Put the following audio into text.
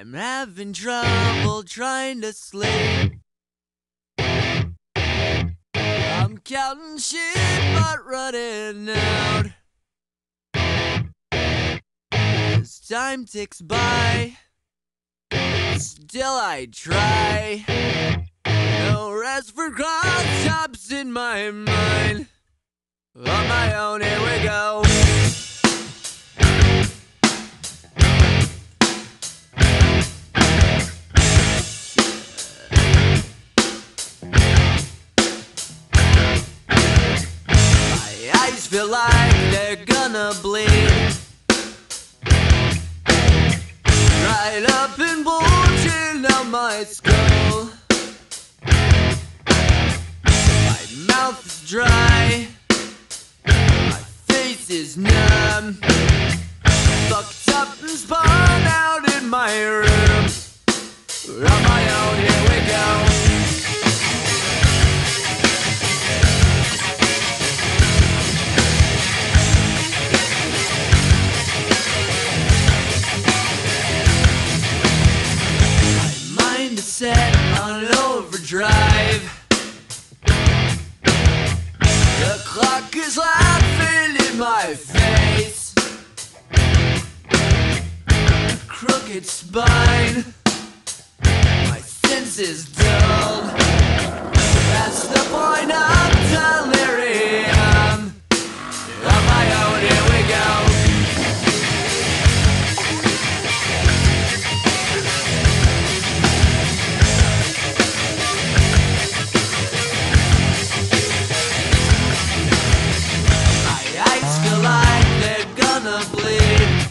I'm having trouble trying to sleep. I'm counting sheep but running out. As time ticks by, still I try. No rest for cross in my mind. Eyes feel like they're gonna bleed. Right up and bulging out my skull. My mouth is dry. My face is numb. Fucked up and spun set on overdrive. The clock is laughing in my face. Crooked spine. My senses point bleed.